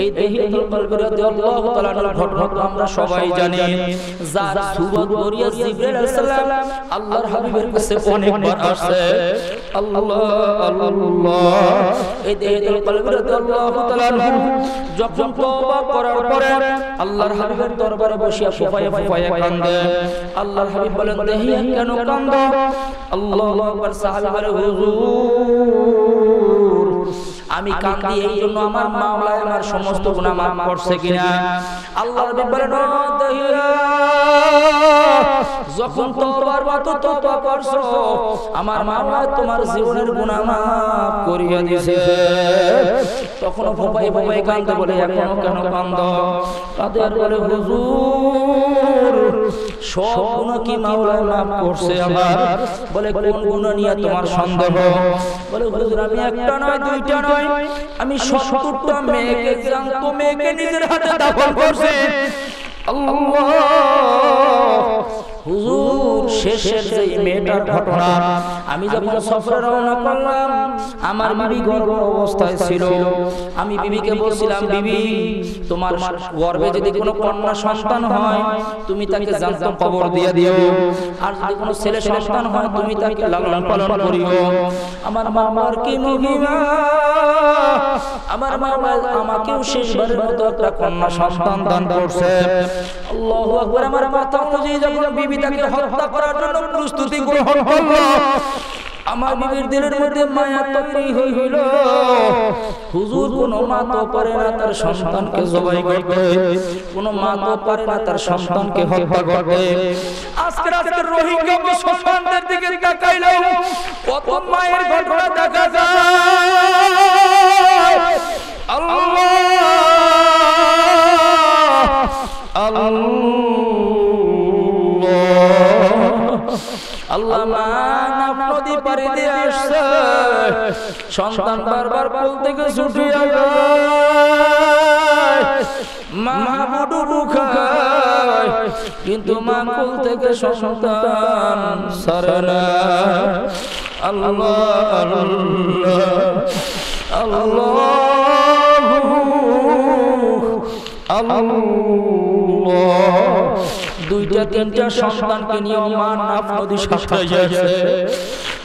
এই দেহিয়াতুল কলবি রাদিয়াল্লাহু তাআলা আনহুর ঘটনা তো আমরা সবাই জানি, যার জিবরাইল আলাইহিস সালাম আল্লাহর হাবিবের কাছে অনেকবার আল্লাহ আল্লাহ। এই দেহিয়াতুল কলবি রাদিয়াল্লাহু তাআলা যখন তওবা করার পরে আল্লাহর হাবিবের দরবারে বসিয়া কান্দে। আল্লাহর হাবিব বলেন কেন কান্দো? আল্লাহু আকবার হুজুর। আমি কান্দি এই জন্য আমার মাওলা আমার সমস্ত গুনাহ মাফ করছে কিনা? আল্লাহর ব্যাপারে যখন তওবার মতো তওবা করছ, আমার মাওলা তোমার জীবনের গুনাহ মাফ করিয়া দিয়েছে তখন ফুফায়ে ফুফায়ে কান্দে বলে, এখনও কেন কান্দ তাদের বলে, হুজুর, সব গুনাহ কি মাওলা মাফ করছে আমার? বলে, কোন গুনাহ নিয়ে তোমার সন্দেহ? বলে, হুজুর, আমি একটা নয়, দুইটা নয়। আমি সত্তরটা মেয়েকে জানতো, মেয়েকে নিজের হাতে দাফন করছে। আল্লাহ হুজুর শেষের যে মেয়েটার ঘটনা আমি যখন সফরে রওনা করলাম আমার বিবি গর্ভ অবস্থায় ছিল। আমি বিবিকে বলছিলাম বিবি তোমার গর্ভে যদি কোনো কন্যা সন্তান হয় তুমি তাকে জানতো কবর দিয়ে দিও। আর যদি কোনো ছেলে সন্তান হয় তুমি তাকে লালন পালন করিও। আমার মামার কি মহিমা আমার মামা আমাকেও শেষবারের মতো একটা কন্যা সন্তান দান করছে। আল্লাহু আকবার আমার কথা অনুযায়ী যখন বিবি তাকে হত্যা করার জন্য প্রস্তুতি গ্রহণ করল। আমার বিবির দিলের মধ্যে মায়া তৈরি হইল। হুজুর কোন মা তো পারে না তার সন্তানকে জবাই করতে। কোন মা তো পারে না তার সন্তানকে হত্যা করতে। আজকে আজকে রোহিঙ্গা মুসলমানদের দিকে তাকাইলে কত মায়ের ঘটনা দেখা যায়। আল্লাহ! সন্তান বারবার কোল থেকে খায়, কিন্তু মা কোল থেকে সন্তান দুইটা, তিনটা সন্তানকে নিয়ে মা নাফ নদী যে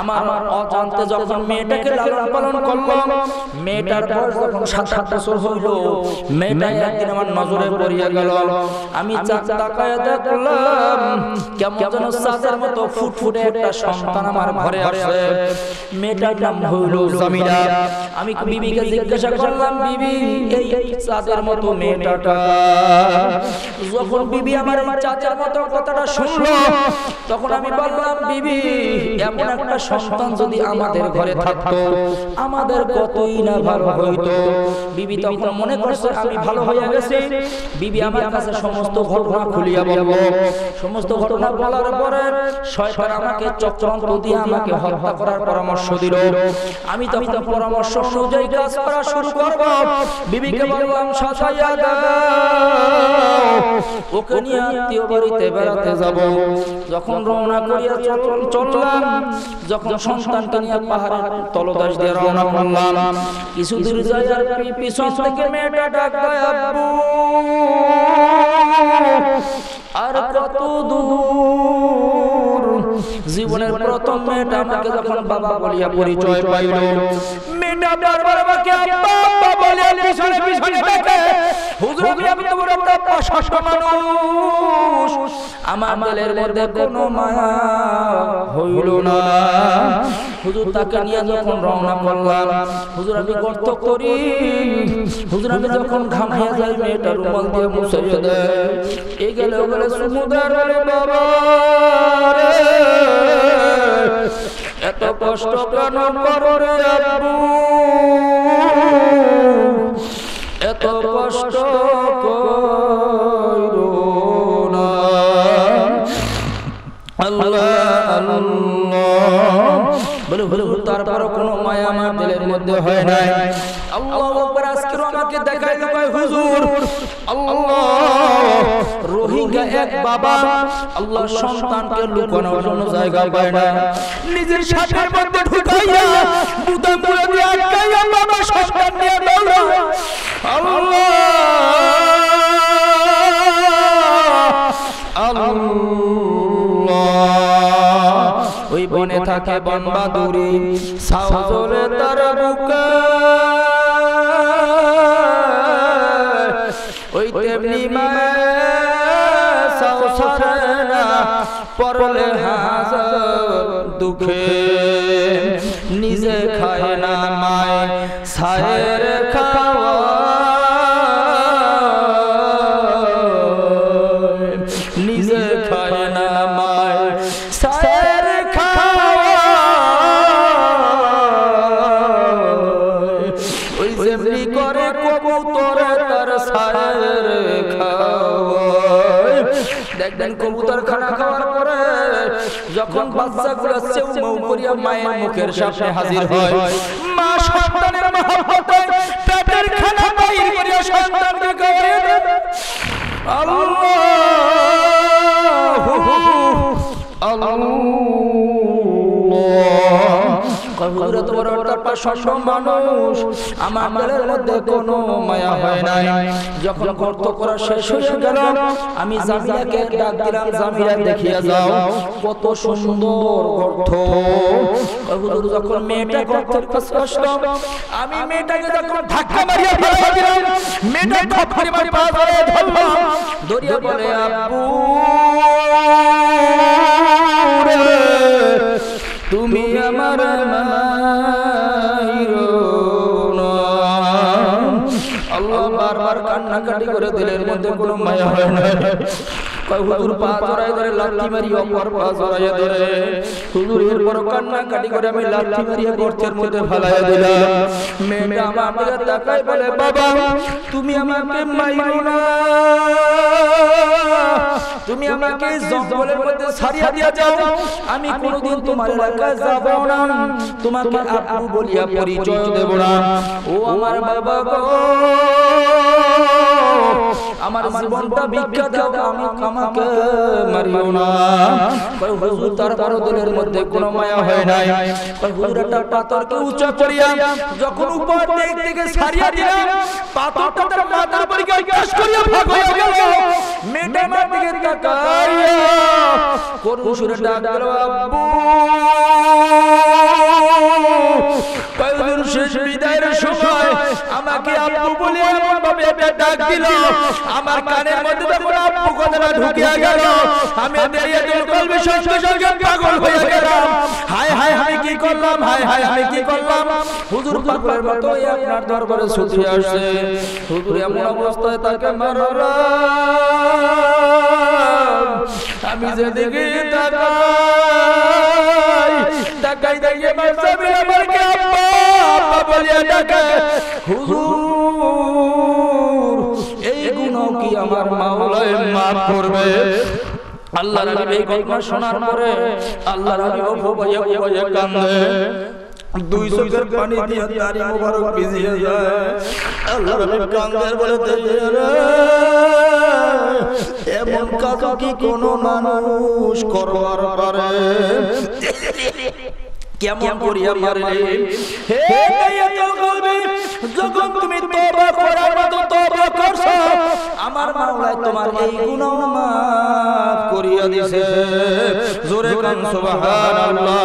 আমার অজান্তে যখন মেয়েটাকে লালন পালন করলাম মেয়েটার বয়স যখন সাত সাত বছর হইল মেয়েটা একদিন আমার নজরে পড়িয়া গেল আমি তাকায় দেখলাম কেমন যেন সাদের মতো ফুটফুটে একটা সন্তান আমার ঘরে আসে। মেয়েটার নাম হইল জামিলা। আমি বিবিকে জিজ্ঞাসা করলাম বিবি এই চাঁদের মতো মেয়েটাটা যখন বিবি আমার চাচার মতো কথাটা শুনলো তখন আমি বললাম বিবি এমন একটা সন্তান যদি আমাদের ঘরে থাকতো আমাদের কতই না ভালো হইতো। বিবি তখন মনে করছে আমি ভালো হয়ে গেছি। বিবি আমার কাছে সমস্ত ঘটনা খুলিয়া বলব সমস্ত ঘটনা বলার পরে শয়তান আমাকে চক্রান্ত দিয়ে আমাকে হত্যা করার পরামর্শ দিল। আমি তখন পরামর্শ অনুযায়ী কাজ করা শুরু করব বিবিকে বললাম সাজাইয়া দাও ওকে নিয়ে আত্মীয় বাড়িতে বেড়াতে যাব। যখন রওনা করিয়া চললাম, যখন সন্তানকে নিয়ে পাহাড়ের তলদাস দিয়ে রওনা করলাম, কিছু দূর যাওয়ার পিছন থেকে মেয়েটা ডাক আব্বু, আর কত দূর? জীবনের প্রথম মেয়েটা আমাকে যখন বাবা বলিয়া পরিচয় পাইল মধ্যে মায়া হইল না। হুজুর, তাকে নিয়ে যখন রওনা করলাম, হুজুর, আমি গর্ত করি। হুজুর, আমি যখন ঘামাইয়া যাই মেয়েটা রুমাল দিয়ে মুছাইয়া দেয় গেলে ও সমুদার এত কষ্ট কেন করো রে আব্বু? এত কষ্ট না। আল্লাহ আল্লাহ। মায়া আমার দিলের মধ্যে হয় নাই? আল্লাহু আমাকে দেখাই দেখাই হুজুর? আল্লাহ রোহিঙ্গা এক বাবা আল্লাহ সন্তানকে লুকানোর জন্য জায়গা পায় না। নিজের মধ্যে ঢুকাইয়া করে দিয়ে আটকাইয়া বাবা সন্তান নিয়ে আল্লাহ আল্লাহ। ওই বনে থাকে বনবাদুরি। সাউজরে তার বুকে দুঃখে নিজে খায় না মায় সায়ের খাওয়া নিজে খায় না মায় সায়ের খাওয়া ওই যেমনি করে কবুতরে তার সায়ের খাওয়ায়। দেখবেন কবুতর খানা খাওয়ার পরে যখন বাচ্চাগুলো চেউ মৌ করিয়া মায়ের মুখের সামনে হাজির হয়। মা সন্তানের মহব্বতে পেটের খানা বাইর করিয়া সন্তানকে খাওয়াইয়া দেবে আমার দিলের মধ্যে কোনো মায়া হয় নাই। যখন গর্ত করা শেষ হয়ে গেল আমি জামিলাকে ডাক দিলাম জামিলা দেখিয়া যাও কত সুন্দর গর্ত। হুজুর যখন মেয়েটা গর্তের কাছে আসলো আমি মেয়েটাকে যখন ধাক্কা মারিয়া ফেলা দিলাম মেয়েটা খপ করে মারি পা ধরে ধরলাম দরিয়া বলে আব্বু তুমি আমার মাইরো কান্নাকাটি করে দিলের মধ্যে কোনো মায়া হয় না। কয় হুজুর পা ধরে লাঠি মারি অপর পা জড়াই ধরে। হুজুর এরপর কান্নাকাটি করে আমি লাঠি মারিয়া গর্তের মধ্যে ফেলাইয়া দিলাম। মেয়েটা আমার দিকে তাকাই বলে বাবা তুমি আমাকে মাইরো না। তুমি আমাকে জঙ্গলের মধ্যে ছাড়িয়া দিয়া যাও আমি কোনোদিন তোমার এলাকায় যাব না। তোমাকে বলিয়া পরিচয় দেব না। ও আমার বাবা গো। আমার জীবনটা ভিক্ষা দাও আমি আমাকে মারিও না। কই হুজুর তার কারও দিলের মধ্যে কোনো মায়া হয় নাই। কই হুজুর একটা পাথরকে উঁচা করিয়া যখন উপর দিক থেকে ছাড়িয়া দিলাম পাথরটা তার মাথার উপর গিয়ে গ্যাস করিয়া ভাগ হয়ে গেল। মেয়েটা আমার দিকে তাকাইয়া করুণ সুরে ডাক দিল আব্বু! কয়েকদিন শেষ বিদায়ের সময় আমাকে আব্বু বলে এমন ভাবে একটা ডাক দিল। আমার কানের মধ্যে তখন আব্বু কথাটা ঢুকিয়া গেল। আমি বেরিয়ে দিল কলবে সঙ্গে সঙ্গে পাগল হয়ে গেলাম। হায় হায় হায় কি করলাম? হায় হায় হায় কি করলাম? হুজুর পাগলের মতো আপনার দরবারে ছুটে হুজুর এমন অবস্থায় তাকে মারলাম। আমি যেদিকে তাকাই তাকাই। দেখে আমাকে আব্বা? আব্বা বলিয়া ডাকে। হুজুর মাফ করবে। আল্লাহ নবী এই ঘটনা শোনার পরে আল্লাহ নবী ও ভয়ে ভয়ে কান্দে। দুই চোখের পানি দিয়ে দাড়ি মোবারক ভিজিয়ে যায় আল্লাহ নবী কান্দে বলে এমন কাজ কি কোনো মানুষ করবার পারে? কেমন করিয়া মারলে হে গায়াতুল কলবি যখন তুমি তওবা করার মতো তওবা করছ আমার মাওলায় তোমার এই গুনাহ মাফ করিয়া দিয়েছে জোরে কান সুবহানাল্লাহ।